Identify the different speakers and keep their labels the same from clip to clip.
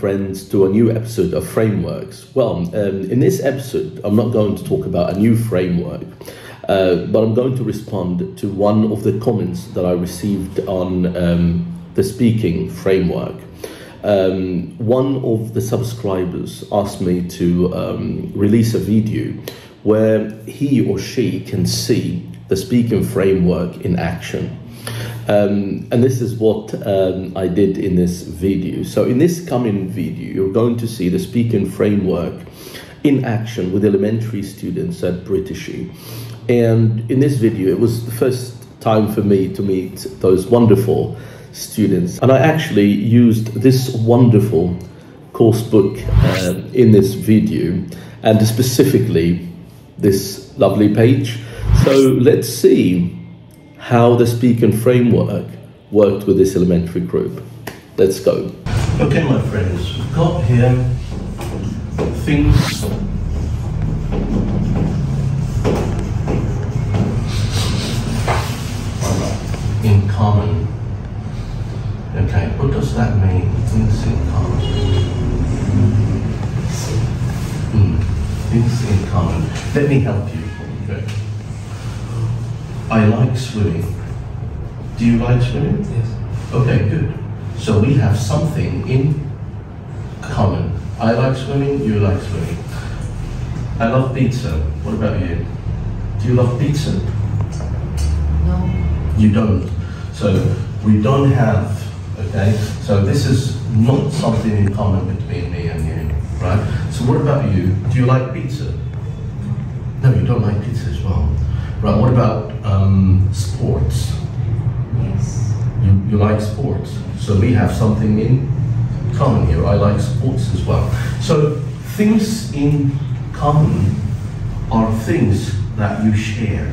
Speaker 1: Friends, to a new episode of Frameworks. Well, um, in this episode, I'm not going to talk about a new framework, uh, but I'm going to respond to one of the comments that I received on um, the speaking framework. Um, one of the subscribers asked me to um, release a video where he or she can see the speaking framework in action. Um, and this is what um, I did in this video. So in this coming video, you're going to see the speaking framework in action with elementary students at Britishey. And in this video, it was the first time for me to meet those wonderful students. And I actually used this wonderful course book uh, in this video and specifically this lovely page. So let's see how the speaking framework worked with this elementary group. Let's go. Okay, my friends, we've got here things in common. Okay, what does that mean? Things in common. Hmm, Things in common. Let me help you. Okay. I like swimming. Do you like swimming?
Speaker 2: Yes.
Speaker 1: Okay, good. So we have something in common. I like swimming, you like swimming. I love pizza. What about you? Do you love pizza?
Speaker 2: No.
Speaker 1: You don't. So we don't have, okay? So this is not something in common between me and you, right? So what about you? Do you like pizza? No, you don't like pizza as well. Right, what about um, sports?
Speaker 2: Yes.
Speaker 1: You, you like sports. So we have something in common here. I like sports as well. So things in common are things that you share.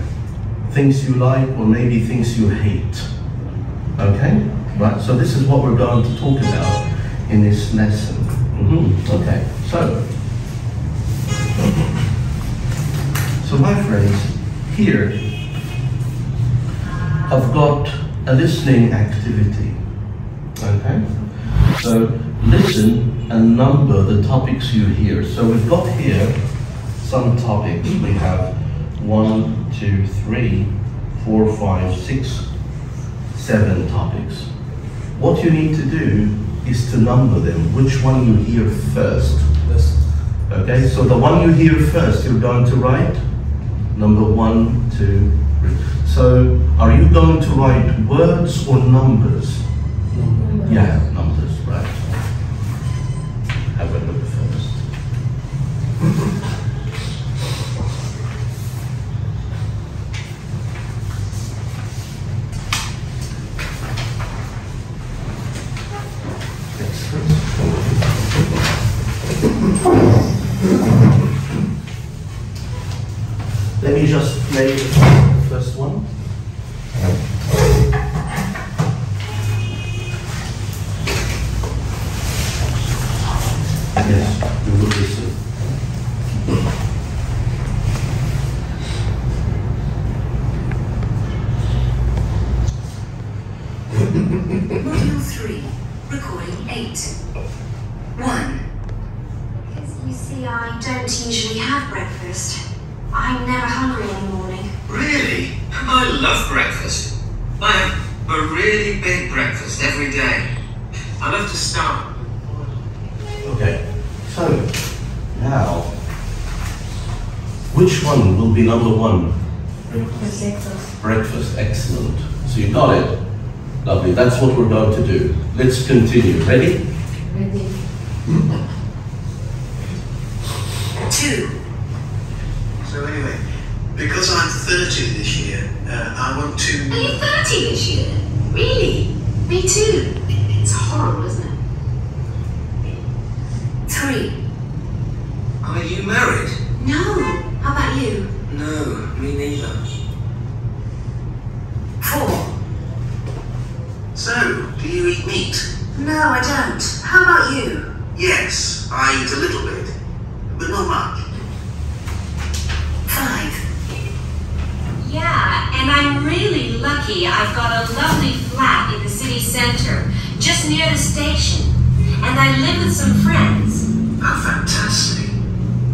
Speaker 1: Things you like or maybe things you hate. Okay? Right, so this is what we're going to talk about in this lesson. Mhm, Okay, so. So my friends, here I've got a listening activity. Okay? So listen and number the topics you hear. So we've got here some topics. We have one, two, three, four, five, six, seven topics. What you need to do is to number them. Which one you hear first. Okay, so the one you hear first, you're going to write number one, two, three. So, are you going to write words or numbers?
Speaker 2: No.
Speaker 1: Yeah, numbers, right. Have a look first. Let me just play the first one. Yes, you will listen.
Speaker 3: Module 3, recording 8. 1. Because you see, I don't usually have breakfast. I'm never hungry in the morning.
Speaker 4: Really? I love breakfast. I have a really big breakfast every day. I love to start.
Speaker 1: Okay, so now, which one will be number one?
Speaker 2: Breakfast.
Speaker 1: Breakfast, excellent. So you got it. Lovely, that's what we're going to do. Let's continue. Ready?
Speaker 2: Ready.
Speaker 3: 2.
Speaker 4: So anyway, because I'm 30 this year, uh, I want to...
Speaker 3: Are
Speaker 4: to...
Speaker 3: you 30 this year? Really? Me too. It's horrible, isn't it? 3.
Speaker 4: Are you married?
Speaker 3: No. How about you?
Speaker 4: No, me neither.
Speaker 3: 4.
Speaker 4: So, do you eat meat?
Speaker 3: No, I don't. How about you?
Speaker 4: Yes, I eat a little bit, but not much.
Speaker 3: 5.
Speaker 5: Yeah, and I'm really lucky I've got a lovely flat in the city center, just near the station. and I live with some friends.
Speaker 4: How fantastic.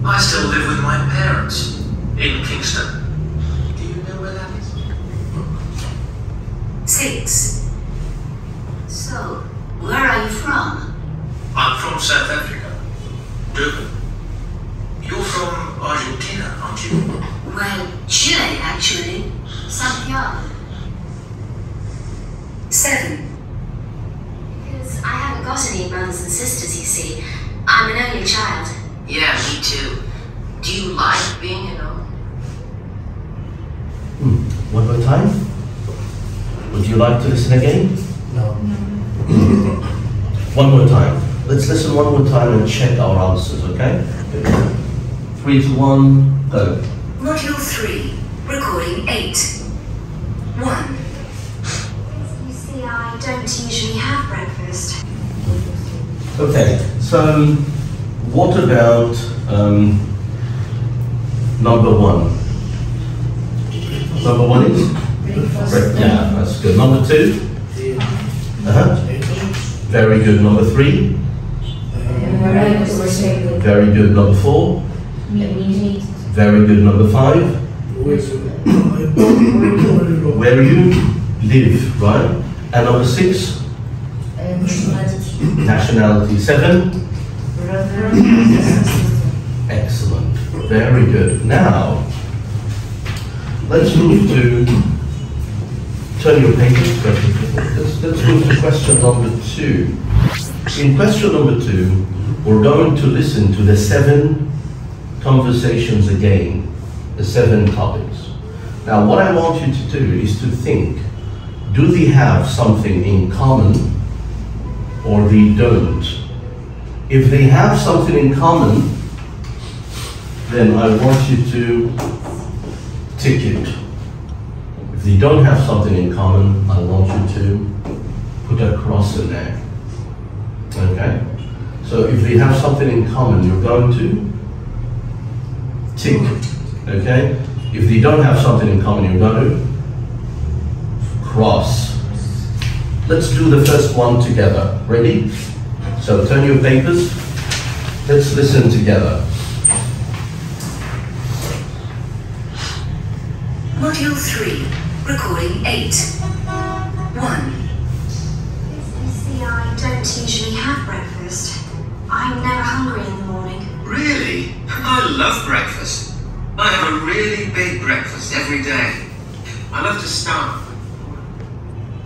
Speaker 4: I still live with my parents in Kingston. Do you know where that is?
Speaker 3: Six. So, where are you from?
Speaker 4: I'm from South Africa. Durban. You're from Argentina, aren't you?
Speaker 3: Well, Chile, actually. Santiago. Seven. Because I haven't got any brothers and sisters, you see. I'm an only child.
Speaker 5: Yeah, me too. Do you like being alone?
Speaker 1: Hmm. One more time. Would you like to listen again?
Speaker 6: No.
Speaker 1: One more time. Let's listen one more time and check our answers, okay? Three to one, go.
Speaker 3: Module 3, recording 8. 1. You see, I don't usually have breakfast.
Speaker 1: Okay, so what about um, number one? Number one is? Break- Yeah, that's good. Number two? Uh-huh. Very good. Number three? Very good. Number four? Very good. Number five? Where you live, right? And number six? Nationality. Seven? Excellent. Very good. Now, let's move to, turn your pages. Let's, let's to question number two. In question number two, we're going to listen to the seven conversations again, the seven topics. Now, what I want you to do is to think, do they have something in common or they don't? If they have something in common, then I want you to tick it. If they don't have something in common, I want you to put a cross in there. Okay? So if they have something in common, you're going to tick. Okay? If they don't have something in common, you're going to cross. Let's do the first one together. Ready? So turn your papers. Let's listen together.
Speaker 3: Module 3, recording 8. 1. You see, I don't usually have breakfast. I'm never hungry in the morning.
Speaker 4: Really? I love breakfast. I have a really big breakfast every day. I love to start.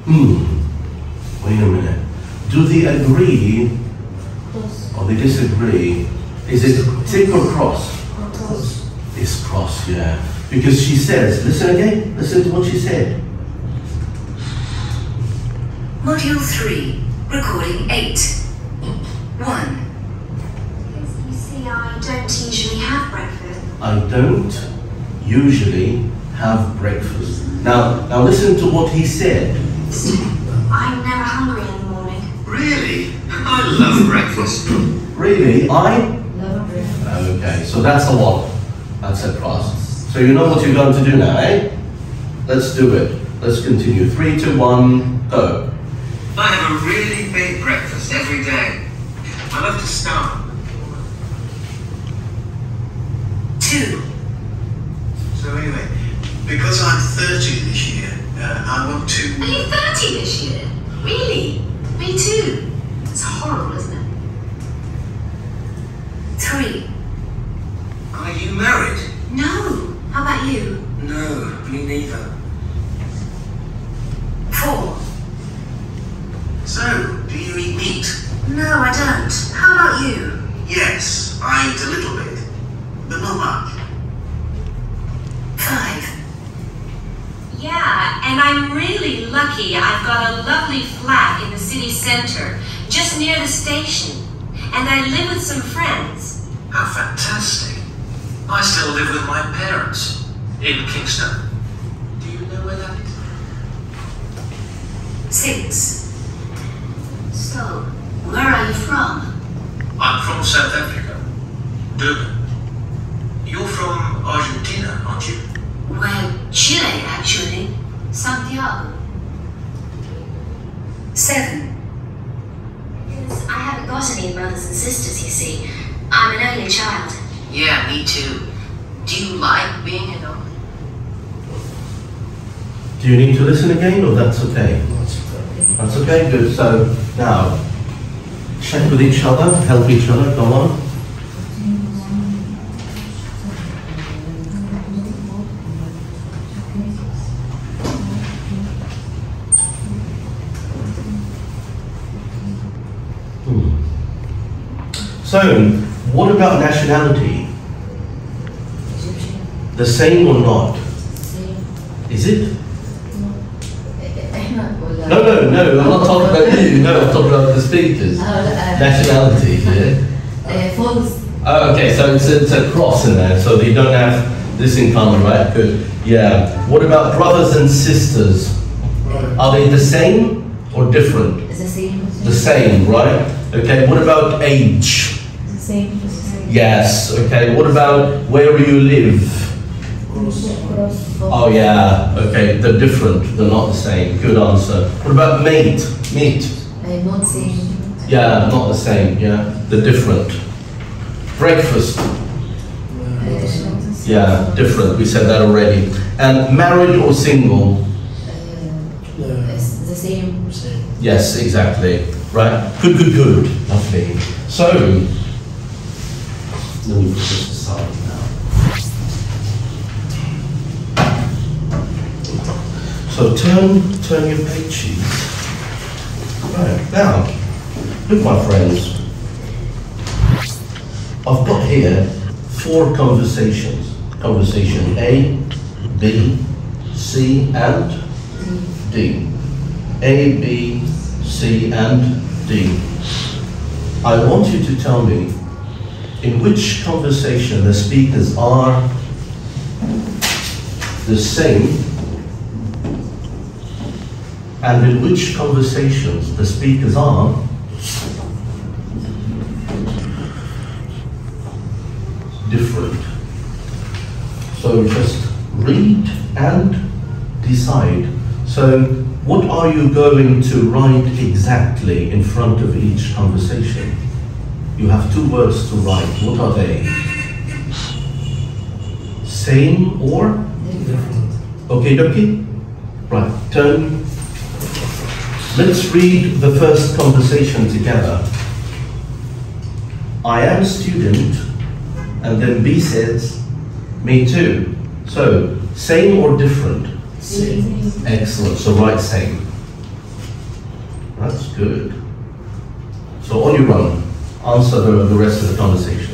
Speaker 1: Hmm. Wait a minute. Do they agree or they disagree? Is it tick or cross? It's cross, yeah. Because she says, listen again, listen to what she said.
Speaker 3: Module 3, recording 8. 1. You see, I don't usually have breakfast.
Speaker 1: I don't usually have breakfast. Now, now listen to what he said.
Speaker 3: I'm never hungry in the morning.
Speaker 4: Really? I love breakfast.
Speaker 1: Really, I? Love breakfast. Okay, so that's a lot. That's a cross. So you know what you're going to do now, eh? Let's do it. Let's continue. Three, two, one, go.
Speaker 4: I have a really big breakfast every day. I love to start.
Speaker 3: 2.
Speaker 4: So anyway, because I'm 30 this year, uh, I want to...
Speaker 5: Are
Speaker 4: to...
Speaker 5: you 30 this year? Really? Me too. It's horrible, isn't it?
Speaker 3: 3.
Speaker 4: Are you married?
Speaker 3: No. How about you?
Speaker 4: No, me neither.
Speaker 3: 4.
Speaker 4: So, do you eat meat?
Speaker 3: No, I don't. How about you?
Speaker 4: Yes, I eat a little bit, but not much.
Speaker 3: 5.
Speaker 5: Yeah, and I'm really lucky I've got a lovely flat in the city center, just near the station. And I live with some friends.
Speaker 4: How fantastic. I still live with my parents in Kingston. Do you know where that is?
Speaker 3: 6.
Speaker 5: So, where are you from?
Speaker 4: I'm from South Africa, Durban. You're from Argentina, aren't you?
Speaker 5: Well, Chile, actually. Santiago.
Speaker 3: 7. Because I haven't got any brothers and sisters, you see. I'm an only child.
Speaker 5: Yeah, me too. Do you like being an only?
Speaker 1: Do you need to listen again or that's okay? That's okay, good. So now, check with each other, help each other, go on. Hmm. So, what about nationality? The same or not? Same. Is it? No, no, no, I'm not talking about you, no, I'm talking about the speakers.
Speaker 2: Oh, uh,
Speaker 1: Nationality, yeah?
Speaker 2: Uh,
Speaker 1: oh, okay, so it's, it's a cross in there, so they don't have this in common, right? Good. Yeah. What about brothers and sisters? Are they the same or different?
Speaker 2: The same.
Speaker 1: The same, right? Okay, what about age?
Speaker 2: The same.
Speaker 1: Yes, okay. What about where you live? Oh yeah, okay, they're different, they're not the same. Good answer. What about mate? Meat?
Speaker 2: Not.
Speaker 1: Yeah, not the same, yeah. They're different. Breakfast. Yeah, different. We said that already. And married or single?
Speaker 2: Uh, the same.
Speaker 1: Yes, exactly. Right. Good, good, good. Lovely. So, let me put this aside. So turn, turn your page sheets. Right, now, look my friends. I've got here four conversations. Conversation A, B, C, and D. A, B, C, and D. I want you to tell me in which conversation the speakers are the same and in which conversations the speakers are different. So just read and decide. So what are you going to write exactly in front of each conversation? You have two words to write. What are they? Same or? Different. Okay, dokie? Right, turn. Let's read the first conversation together. I am a student, and then B says, me too. So, same or different? Same. Excellent, so write same. That's good. So on your own, answer the, the rest of the conversations.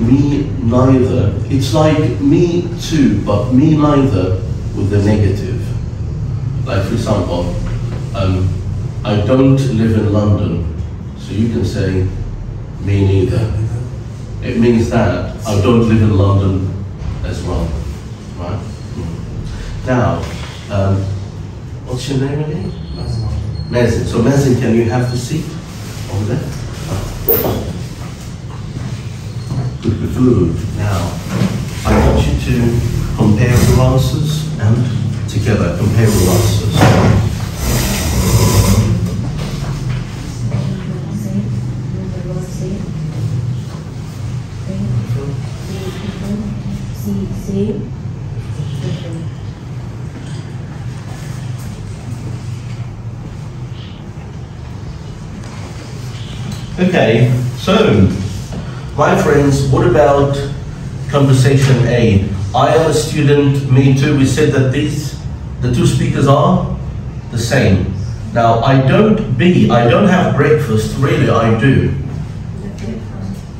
Speaker 1: Me neither. It's like me too, but me neither with the negative. Like for example, um, I don't live in London, so you can say me neither. It means that I don't live in London as well, right? Mm. Now, um, what's your name again? Mazin. So Mazin, can you have the seat over there? food. Now, I want you to compare the answers and together compare the answers. Okay, so my friends, what about conversation A? I am a student, me too. We said that these The two speakers are the same. Now, I don't be, I don't have breakfast, really, I do.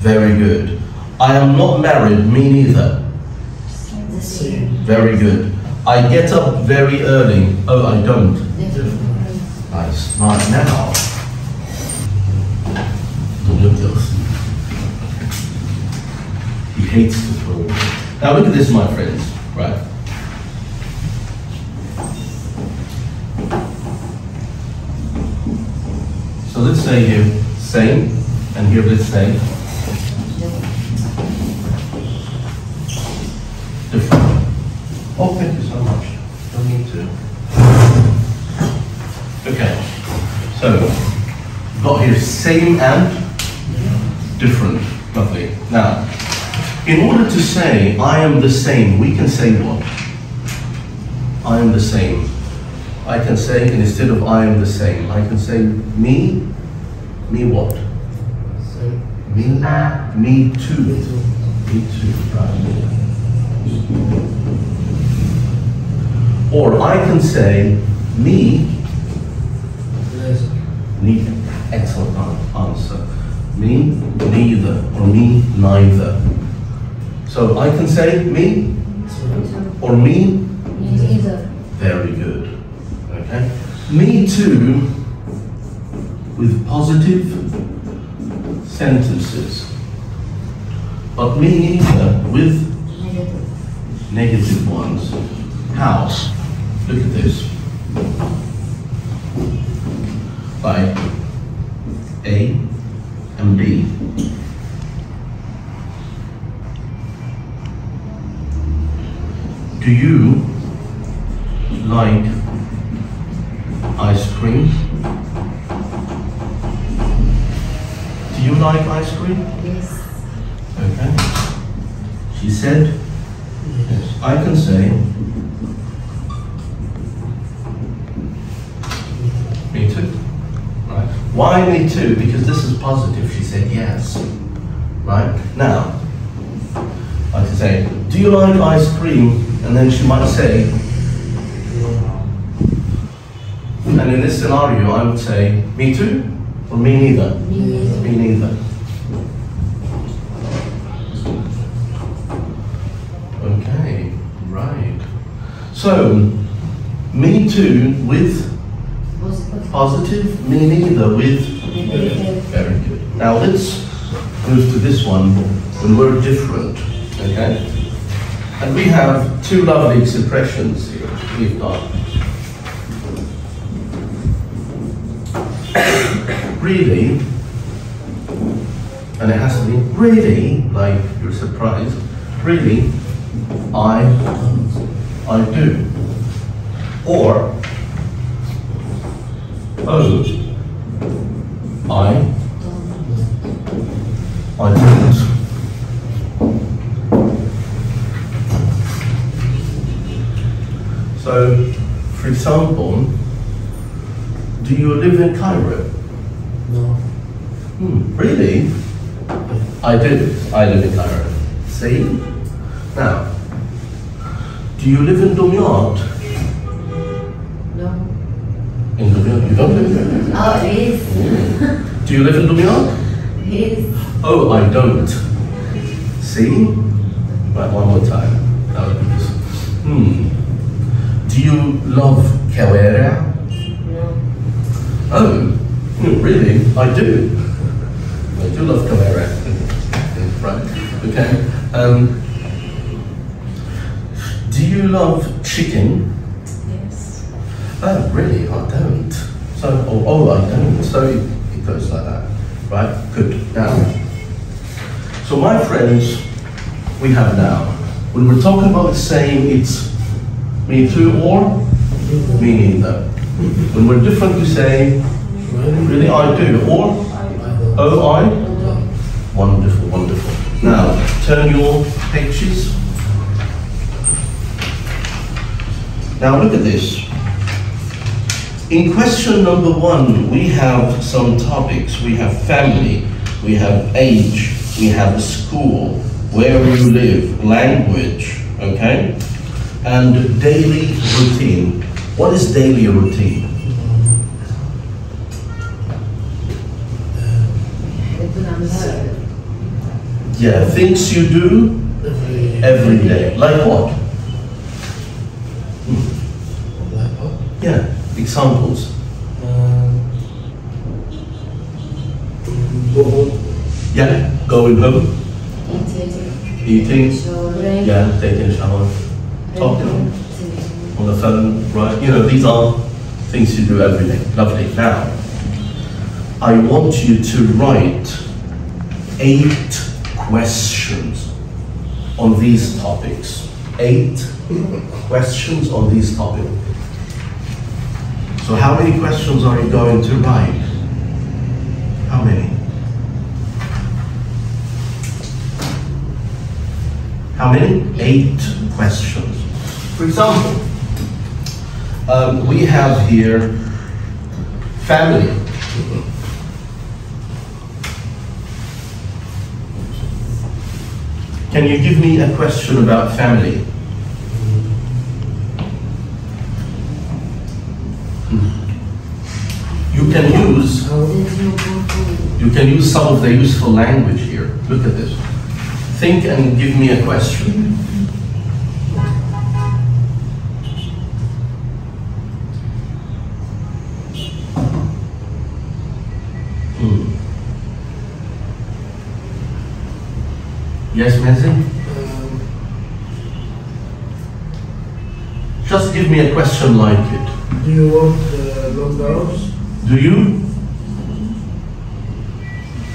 Speaker 1: Very good. I am not married, me neither. Very good. I get up very early. Oh, I don't. Nice. Right now. Look at this. He hates to throw. Now look at this, my friends. Right. So let's say here same, and here let's say different. Oh, thank you so much. Don't need to. Okay, so got here same and different. Lovely. Now, in order to say I am the same, we can say what? I am the same. I can say instead of I am the same, I can say me, me what? Me, me too. Me too. Right. Or I can say me neither. Excellent answer. Me neither or me neither. So I can say me or me. Very good. Okay. Me too with positive sentences. But me neither with
Speaker 2: Negative.
Speaker 1: ones. House. Look at this. Like A and B. Do you like ice cream? Do you like ice cream?
Speaker 2: Yes.
Speaker 1: Okay. She said, yes, I can say, me too. Right? Why me too? Because this is positive. She said yes. Right? Now, I can say, do you like ice cream? And then she might say, and in this scenario, I would say, me too? Or me neither?
Speaker 2: Neither.
Speaker 1: Me neither. Okay, right. So, me too with
Speaker 2: Positive.
Speaker 1: positive, me neither with
Speaker 2: Negative.
Speaker 1: very good. Now let's move to this one when we're different, okay? And we have two lovely expressions here. We've got really, and it has to be really, like you're surprised, really, I, I do. Or, oh, I, I don't. So, for example, do you live in Cairo?
Speaker 6: No.
Speaker 1: Hmm, really? I do. I live in Cairo. See? Now, do you live in Dumyat?
Speaker 2: No.
Speaker 1: In Dumyat? You don't live there?
Speaker 2: Oh, it is.
Speaker 1: Do you live in Dumyat?
Speaker 2: Is.
Speaker 1: Oh, I don't. See? Right, one more time. That would be. Hmm. Do you love Kawera?
Speaker 2: No.
Speaker 1: Oh, really? I do. I do love Kawera. right. Okay. Um, do you love chicken?
Speaker 2: Yes.
Speaker 1: Oh, really? I don't. So, oh, oh I don't. So it, goes like that. Right? Good. Now, so my friends, we have now, when we're talking about the same, it's me too or me neither. When we're different, we say, really I do, or oh I. Wonderful, wonderful. Now, turn your pages. Now look at this. In question number one, we have some topics. We have family, we have age, we have school, where you live, language, okay? And daily routine. What is daily routine? Yeah, things you do
Speaker 6: Every,
Speaker 1: day. Like what?
Speaker 6: Like?
Speaker 1: Yeah, examples.
Speaker 6: Um.
Speaker 1: Yeah, going home, eating, yeah, taking a shower, talking on the phone, right? You know, these are things you do every day. Lovely. Now, I want you to write eight questions on these topics. Eight questions on these topics. So, how many questions are you going to write? How many? How many? Eight questions. For example, um, we have here family. Can you give me a question about family? You can use you can use some of the useful language here. Look at this. Think and give me a question. Yes, Mezin?
Speaker 6: Um,
Speaker 1: Just give me a question like it.
Speaker 6: do you want uh, long?
Speaker 1: Do you?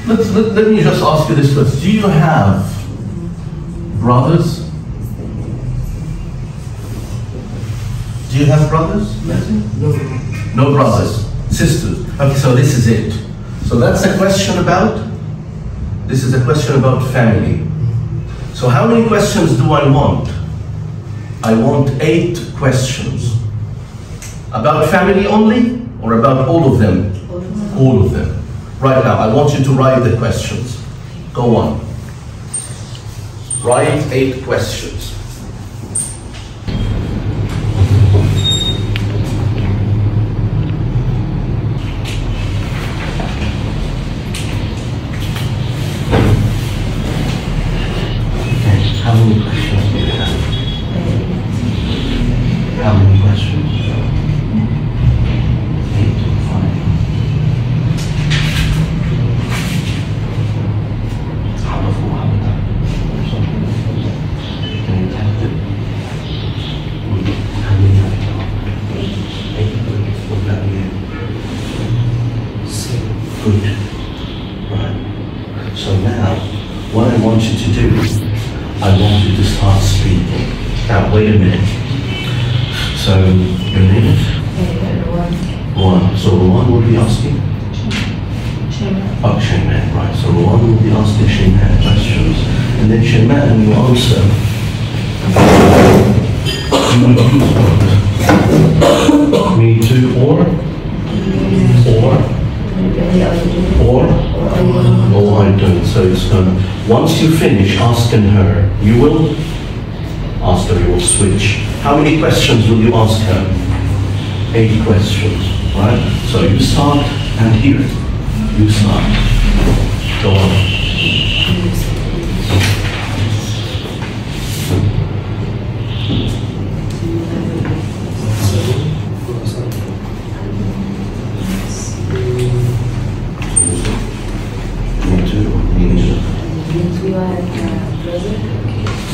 Speaker 1: Let's, let, let me just ask you this first. Do you have brothers? Do you have brothers?
Speaker 6: No, no.
Speaker 1: No brothers, sisters. Okay, so this is it. So that's a question about, this is a question about family. So how many questions do I want? I want eight questions. About family only or about all of them? All of them. Right now, I want you to write the questions. Go on. Write eight questions. Now, what I want you to do, I want you to start speaking. Now, wait a minute. So, your name is? One. So, Rowan will be asking? Oh, Shayman, right. So, Rowan will be asking Shayman questions. And then Shayman will answer. You would? Me too, or? Or? Or? Oh, I don't. So it's gonna. Once you finish asking her, you will ask her. You will switch. How many questions will you ask her? Eight questions, right? So you start and here. You start. Go on.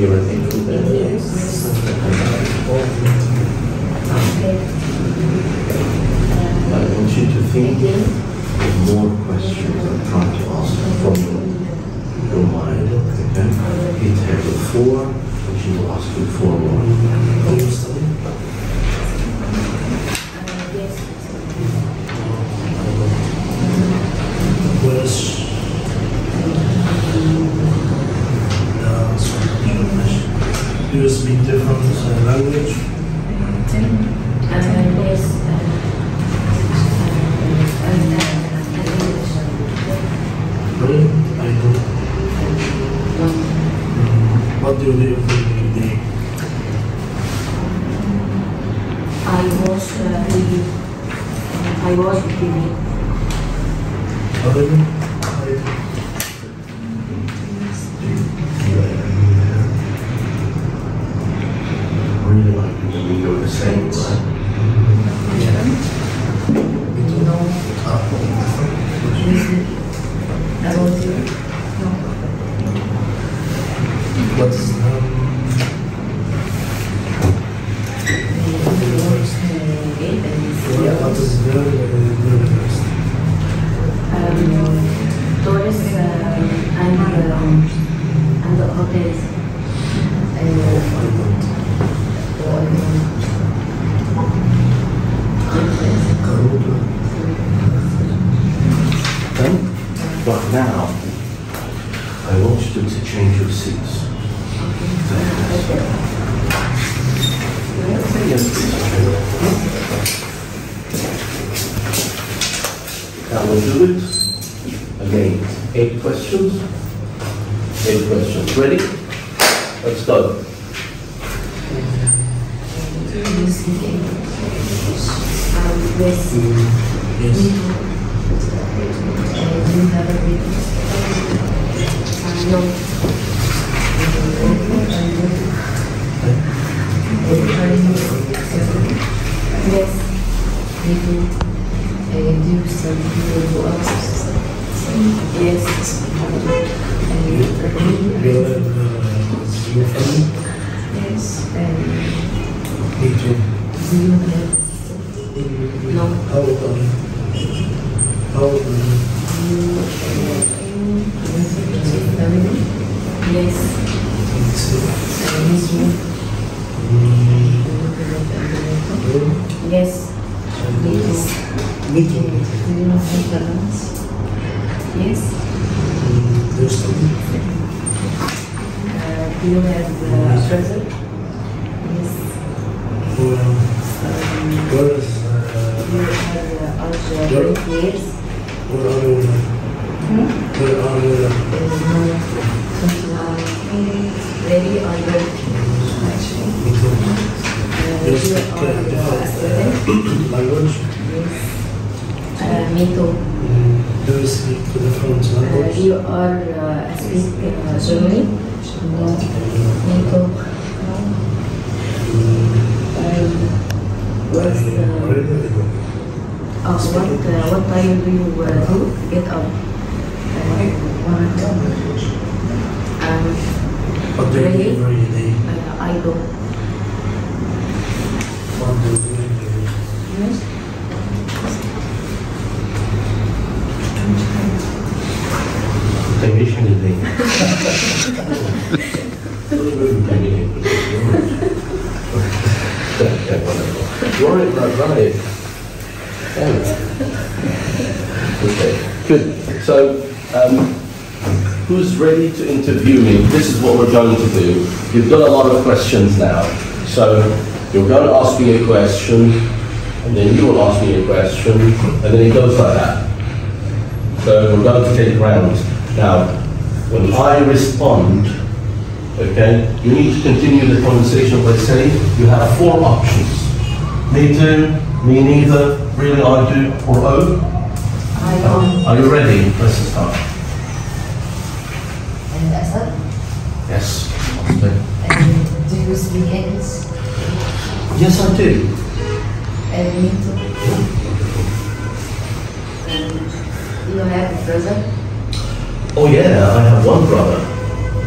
Speaker 1: here and eight
Speaker 2: Yes.
Speaker 6: Do.
Speaker 2: Uh,
Speaker 1: do
Speaker 2: some people also. Yes.
Speaker 6: You live uh, with your family?
Speaker 2: Yes. Um,
Speaker 6: too.
Speaker 2: do you have? No.
Speaker 6: How old are you? How old are you?
Speaker 2: Family? Yes.
Speaker 6: Twenty-six.
Speaker 2: Uh,
Speaker 6: Really?
Speaker 2: Yes. Balance? Yes.
Speaker 6: Mm,
Speaker 2: Uh, do you have uh, present? Yes. Um,
Speaker 6: where is, uh,
Speaker 2: you have also twenty years?
Speaker 6: where are? Where are you now?
Speaker 2: Ready or good?
Speaker 6: Me too.
Speaker 2: Uh,
Speaker 6: Yes,
Speaker 2: you uh,
Speaker 6: different, Language?
Speaker 2: Uh, me too.
Speaker 6: Do you speak different language?
Speaker 2: you are speak Germany? No. Me too. What's
Speaker 6: I really good.
Speaker 2: what uh, what time do you uh, do get up? Uh, um,
Speaker 6: What do you do every day?
Speaker 2: uh, I do.
Speaker 6: What do you do every day?
Speaker 1: English and English. Okay, whatever. Right, right, right. Okay, good. So, Um, who's ready to interview me? This is what we're going to do. You've got a lot of questions now. So you're going to ask me a question, and then you will ask me a question, and then it goes like that. So we're going to take rounds. Now, when I respond, okay, you need to continue the conversation by saying you have four options. Me too, me neither, really I do, or oh.
Speaker 2: I don't.
Speaker 1: Are you ready? Let's start.
Speaker 2: And Asad?
Speaker 1: Yes.
Speaker 2: And do you speak English?
Speaker 1: Yes, I do.
Speaker 2: And me too. And you have a brother?
Speaker 1: Oh yeah, I have one brother.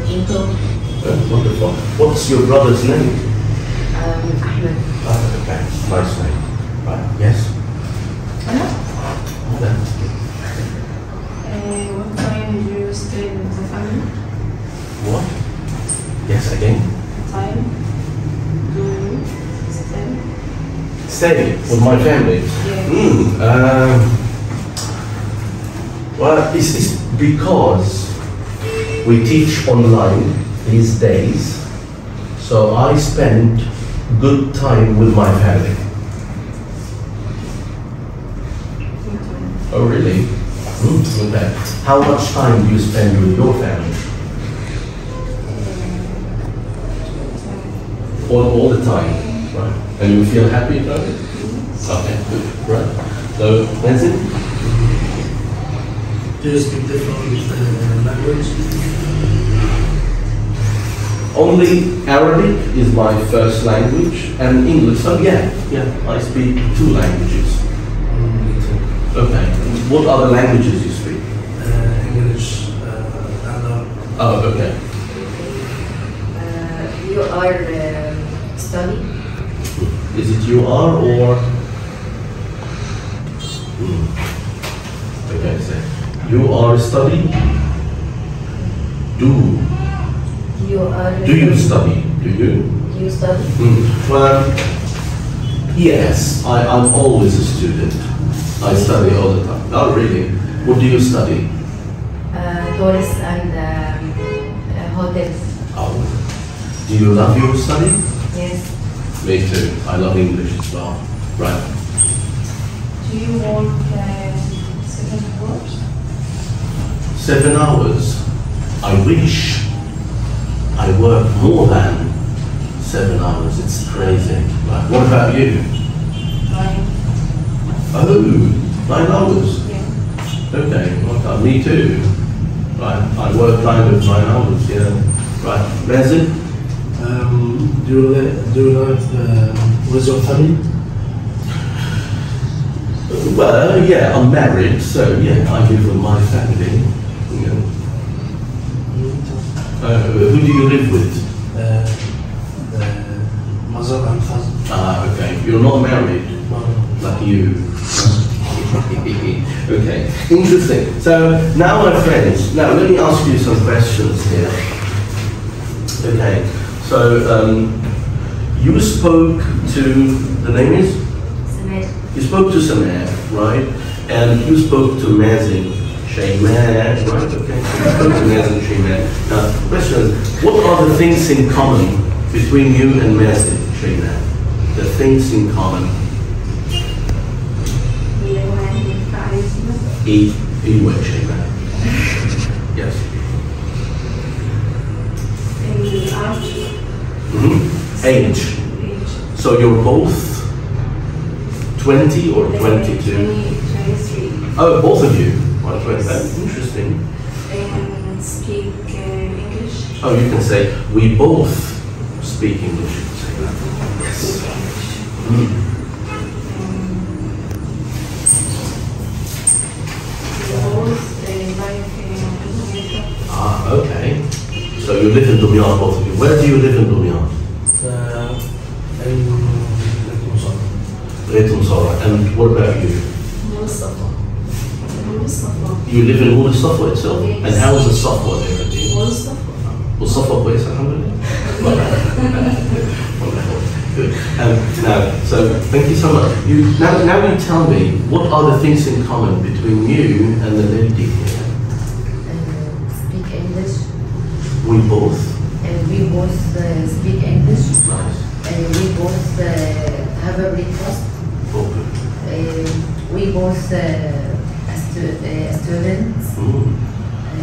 Speaker 2: Me too.
Speaker 1: Oh, wonderful. What's your brother's name?
Speaker 2: Um, Ahmed.
Speaker 1: Oh, okay. Nice name. Right. Yes. Okay.
Speaker 7: Uh, what time do you stay with the family?
Speaker 1: What? Yes, again.
Speaker 7: Stay
Speaker 1: with my family.
Speaker 7: Yeah.
Speaker 1: Hmm. Um, well, it's, it's because we teach online these days, so I spend good time with my family. Oh, really? Hmm, okay. How much time do you spend with your family? All, all the time, right? And you feel happy about it? Okay, good, right. So, Nancy?
Speaker 6: Do you speak different uh, language?
Speaker 1: Only Arabic is my first language, and English. So yeah, yeah, I speak two languages.
Speaker 6: Me too.
Speaker 1: Okay. What other languages you speak?
Speaker 6: Uh, English, uh, Arab,
Speaker 1: Oh, okay.
Speaker 2: Uh, you are um, study?
Speaker 1: Is it you are or? Hmm. Okay, so you are study. Do
Speaker 2: You are.
Speaker 1: do you study? Do you?
Speaker 2: You study?
Speaker 1: Hmm. Well, yes. I, I'm always a student. I study all the time. Not really? What do you study?
Speaker 2: Uh, tourists and um, uh, hotels.
Speaker 1: Oh. Do you love your study?
Speaker 2: Yes.
Speaker 1: Me too. I love English as well. Right.
Speaker 7: Do you work uh, seven hours?
Speaker 1: Seven hours. I wish I work more than seven hours. It's crazy. Right. What about you?
Speaker 7: Nine.
Speaker 1: Oh, nine hours.
Speaker 7: Yeah.
Speaker 1: Okay. okay. Me too. Right. I work kind of nine hours. Yeah. Right. Mazin?
Speaker 6: Um, do you li- do you live uh, with your family?
Speaker 1: Well, yeah. I'm married, so yeah, I live with my family. Yeah. Uh, who do you live with?
Speaker 6: Uh, the mother and father.
Speaker 1: Ah, okay. You're not married.
Speaker 6: No.
Speaker 1: like you. okay, interesting. So now, my friends, now let me ask you some questions here. Okay, so um, you spoke to the name is
Speaker 2: Samir.
Speaker 1: you spoke to Samir, right? And you spoke to Mazin Shayman, right? Okay, you spoke to Mazin Shayman. Now, the question is, what are the things in common between you and Mazin Shayman? The things in common. Eat, eat what Shayman. Yes. Hmm Age. So you're both 20 or 22?
Speaker 7: 23.
Speaker 1: Oh, both of you. Twenty. Oh, interesting.
Speaker 7: And speak uh, English.
Speaker 1: Oh, you can say we both speak English. You say that. Yes. Mm.
Speaker 7: Both uh, live in America.
Speaker 1: Ah, okay. So you live in Dumyat, both of you. Where do you live in Dumyat?
Speaker 6: Uh, in
Speaker 1: Lake Musara. And what about you? You live in Mustafa itself?
Speaker 7: Yes.
Speaker 1: And how is the Safwa there?
Speaker 7: Mustafa.
Speaker 1: Mustafa place, alhamdulillah. Good. Um, now, so thank you so much. You, now, now you tell me, what are the things in common between you and the lady We both.
Speaker 2: And we both uh, speak English.
Speaker 1: Nice.
Speaker 2: And we both uh, have a breakfast.
Speaker 1: Okay.
Speaker 2: Uh, we both uh, a stu uh, students.
Speaker 1: Mm.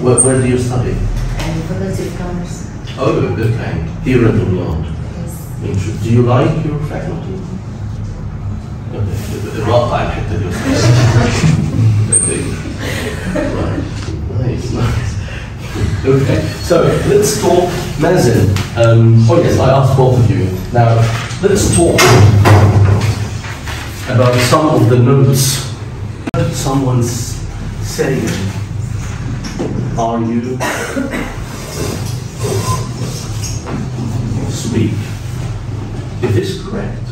Speaker 1: Where, where do you study?
Speaker 2: And Faculty of Commerce.
Speaker 1: Oh, okay. Here in England.
Speaker 2: Yes.
Speaker 1: Do you like your faculty? Okay. Well, I like it. Nice, nice. Okay, so let's talk Mazin. Um, oh yes, I asked both of you. Now, let's talk about some of the notes. Someone's saying, are you speak? Is this correct?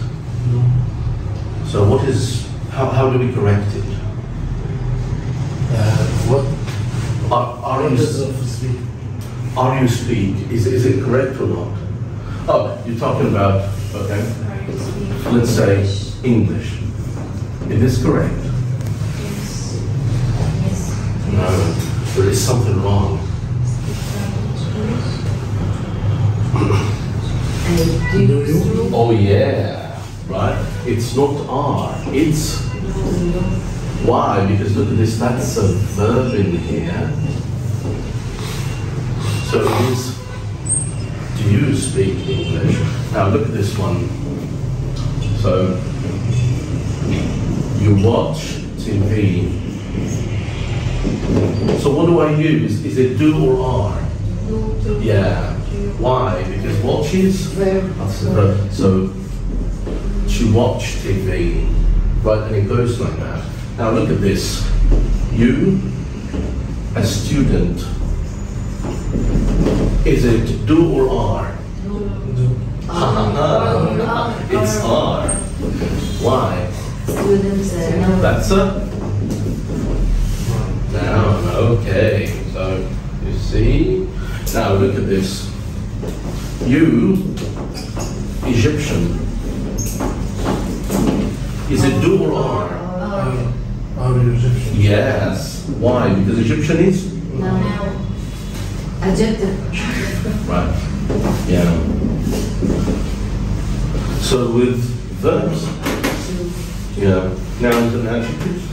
Speaker 1: So what is, how, how do we correct it?
Speaker 6: Uh, what?
Speaker 1: Are, are
Speaker 6: What
Speaker 1: you,
Speaker 6: is of speak?
Speaker 1: Are you speak, is, is it correct or not? Oh, you're talking about, okay, let's say English. Is this correct? Yes. No, there is something wrong.
Speaker 2: And do
Speaker 6: Do you?
Speaker 1: Oh yeah, right? It's not R, it's Why? Because look at this, that's a verb in here. So is, do you speak English? Now look at this one. So, you watch TV. So what do I use? Is it do or are? Yeah. Why? Because watch is
Speaker 2: verb.
Speaker 1: that's the verb. So to watch TV, right? And it goes like that. Now look at this. You, a student, is it do or are? Ah, it's are. Why?
Speaker 2: Students know
Speaker 1: That's a noun. Okay. So you see. Now look at this. You, Egyptian. Is it do or are?
Speaker 6: Are, are you Egyptian?
Speaker 1: Yes. Why? Because Egyptian is
Speaker 2: now. Adjective.
Speaker 1: right. Yeah. So with verbs, yeah, nouns and adjectives.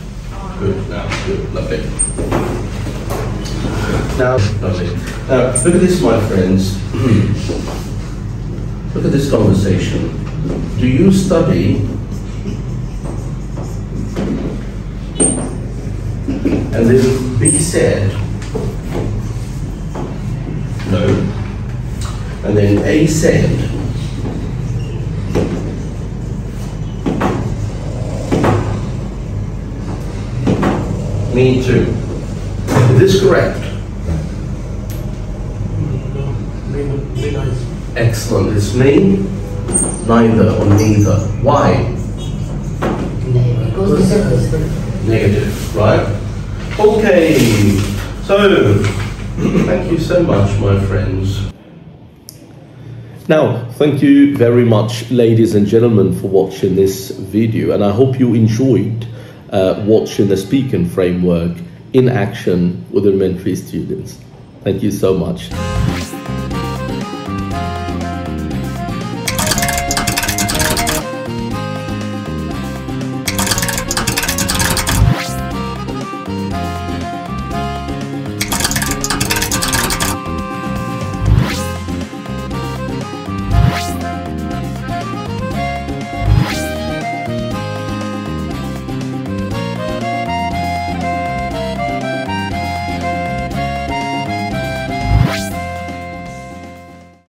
Speaker 1: Good. Now, good. Lovely. Now, lovely. Now, look at this, my friends. look at this conversation. Do you study? And then B said, no. And then A said, me too. Is this correct?
Speaker 6: No. Be, be nice.
Speaker 1: Excellent. It's me, neither or neither. Why?
Speaker 2: Because the verb is
Speaker 1: Negative, right? Okay. So, thank you so much, my friends. Now, thank you very much, ladies and gentlemen, for watching this video, and I hope you enjoyed uh, watching the speaking framework in action with elementary students. Thank you so much.